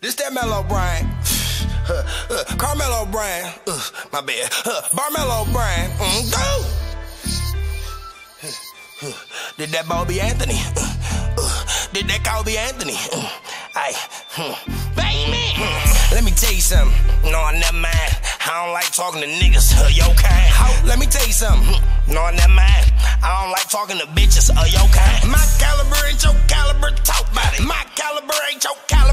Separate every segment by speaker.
Speaker 1: This that Mellow Brian. Uh, uh, Carmelo Brian. Uh, my bad. Uh, Barmelo Brian. Mm, go! Did that Bobby Anthony? Did that Kobe Anthony? Uh, Aye. Hmm. Baby! Hmm. Let me tell you something. No, I never mind. I don't like talking to niggas of your kind. Let me tell you something. Hmm. No, I never mind. I don't like talking to bitches of your kind. My caliber ain't your caliber. Talk about it. My caliber ain't your caliber.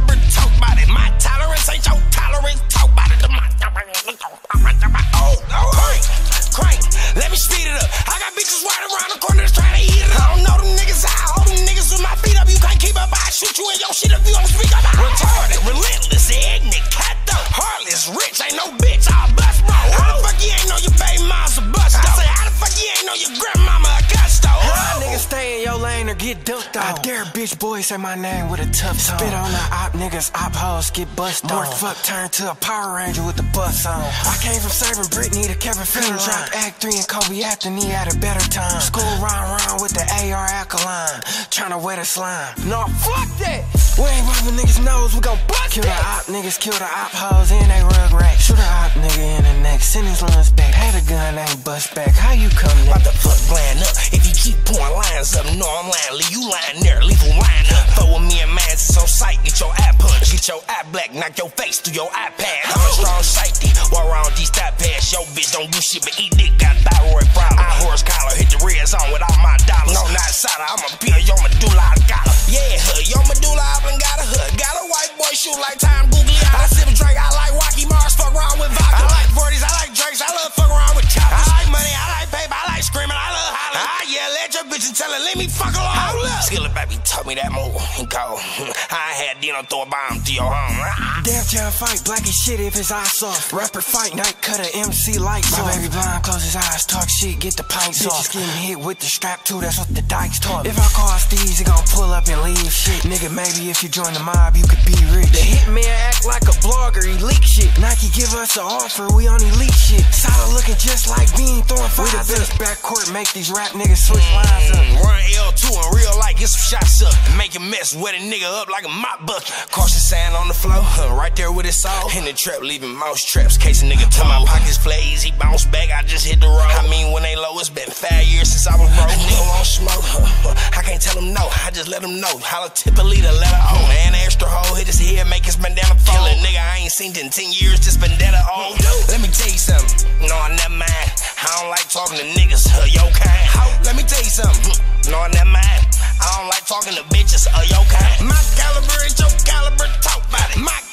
Speaker 1: Your grandmama a gusto? Oh.
Speaker 2: Y'all niggas stay in your lane or get ducked off. I dare bitch boys say my name with a tough tone. Spit on the op niggas, op hoes get bust on. Mark fuck turn to a Power Ranger with the bus on. I came from serving Britney to Kevin Federline. Dropped Act 3 and Kobe after me had a better time. School round round with the AR alkaline. Tryna wet a slime. No, fuck that! We ain't wiping niggas' nose, we gon' bust Kill the op niggas, kill the op hoes and they rug rack. Shoot a op nigga in the neck, send his lungs back. Had a gun, ain't bust back. How you come
Speaker 1: About
Speaker 2: next?
Speaker 1: the fuck gland up. If you keep pouring lines up, no, I'm lying. Leave you lying there, leave a line up. Fuck with me and man, on sight. Get your eye punched, get your eye black, knock your face through your iPad. I'm a strong safety. Walk around these stop pads. Yo, bitch, don't do shit, but eat dick, got thyroid problem. I horse collar, hit the red zone with all my dollars. No, not I love hollering. Yell at your bitch and tell her, let me fuck along. Hold up. Skilla Baby told me that move. He called. I had Dino throw a bomb to your home.
Speaker 2: Def Jam fight, black as shit if his eyes off. Rapper fight, night cutter, MC lights My baby blind, close his eyes, talk shit, get the pints off. getting hit with the strap too, that's what the dykes taught me. If I call Steve's, he gon' pull up and leave shit. Nigga, maybe if you join the mob, you could be rich. The hitman act like a blogger, he leak shit. Nike give us an offer, we only leak shit. Solid looking just like Bean throwing fire. We the best backcourt, make these rap niggas switch lines up.
Speaker 1: Mm, Run L2 in real life, get some shots up. Make a mess, wet a nigga up like a mop bucket. Cautious sand on the floor, huh, right there with his soul. In the trap, leaving mouse traps, case a nigga till my pockets flay easy. Bounce back, I just hit the road. I mean, when they low, it's been five years since I was broke. Nigga won't smoke, huh, huh, I can't tell him no, I just let him know. Holla tip a leader, let her on. And extra hole, hit his head, make his bandana fall. Kill a nigga I ain't seen in 10 years, this bandana on. Let me tell you something, no, I never mind like talking to niggas of your kind. Let me tell you something, hm, no, never mind. I don't like talking to bitches of your kind. My caliber is your caliber, talk about it. My